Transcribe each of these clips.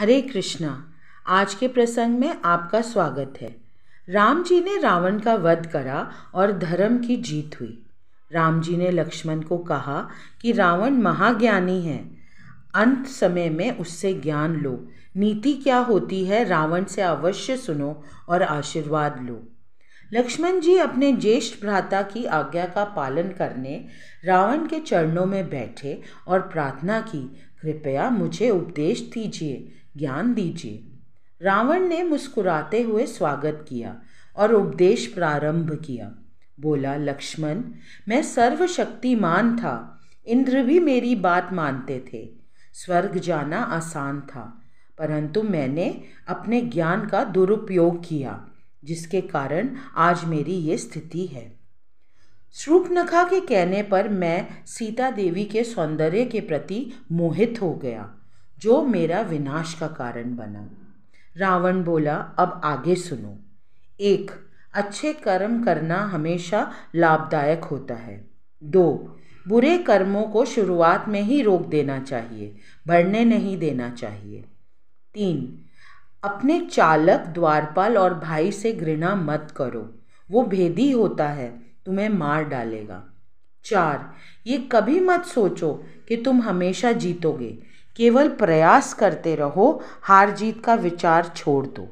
हरे कृष्णा, आज के प्रसंग में आपका स्वागत है। राम जी ने रावण का वध करा और धर्म की जीत हुई। राम जी ने लक्ष्मण को कहा कि रावण महाज्ञानी है। अंत समय में उससे ज्ञान लो। नीति क्या होती है, रावण से अवश्य सुनो और आशीर्वाद लो। लक्ष्मण जी अपने ज्येष्ठ भ्राता की आज्ञा का पालन करने रावण के चरणों में बैठे और प्रार्थना की, कृपया मुझे उपदेश दीजिए, ज्ञान दीजिए। रावण ने मुस्कुराते हुए स्वागत किया और उपदेश प्रारंभ किया। बोला, लक्ष्मण, मैं सर्वशक्तिमान था, इंद्र भी मेरी बात मानते थे। स्वर्ग जाना आसान था, परंतु मैंने अपने ज्ञान का दुरुपयोग किया। जिसके कारण आज मेरी ये स्थिति है। श्रूपनखा के कहने पर मैं सीता देवी के सौंदर्य के प्रति मोहित हो गया, जो मेरा विनाश का कारण बना। रावण बोला, अब आगे सुनो। एक, अच्छे कर्म करना हमेशा लाभदायक होता है। दो, बुरे कर्मों को शुरुआत में ही रोक देना चाहिए, बढ़ने नहीं देना चाहिए। तीन अपने चालक, द्वारपाल और भाई से घृणा मत करो। वो भेदी होता है, तुम्हें मार डालेगा। चार, ये कभी मत सोचो कि तुम हमेशा जीतोगे। केवल प्रयास करते रहो, हार जीत का विचार छोड़ दो।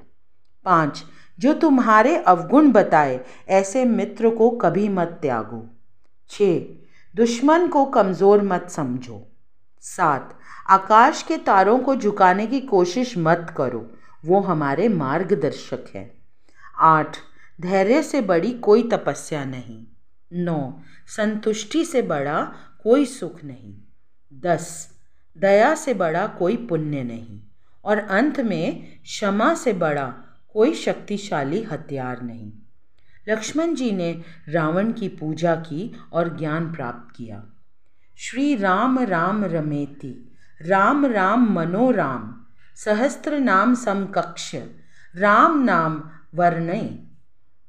पाँच, जो तुम्हारे अवगुण बताए, ऐसे मित्र को कभी मत त्यागो। छ दुश्मन को कमज़ोर मत समझो। सात, आकाश के तारों को झुकाने की कोशिश मत करो। वो हमारे मार्गदर्शक हैं। आठ, धैर्य से बड़ी कोई तपस्या नहीं। नौ, संतुष्टि से बड़ा कोई सुख नहीं। दस, दया से बड़ा कोई पुण्य नहीं। और अंत में, क्षमा से बड़ा कोई शक्तिशाली हथियार नहीं। लक्ष्मण जी ने रावण की पूजा की और ज्ञान प्राप्त किया। श्री राम राम रमेति, राम राम मनोराम सहस्त्र नाम समकक्ष राम नाम वर्णय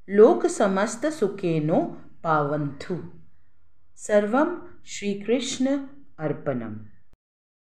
लोक समस्त सुखेनो पावंथु। सर्वम श्री कृष्ण अर्पणम।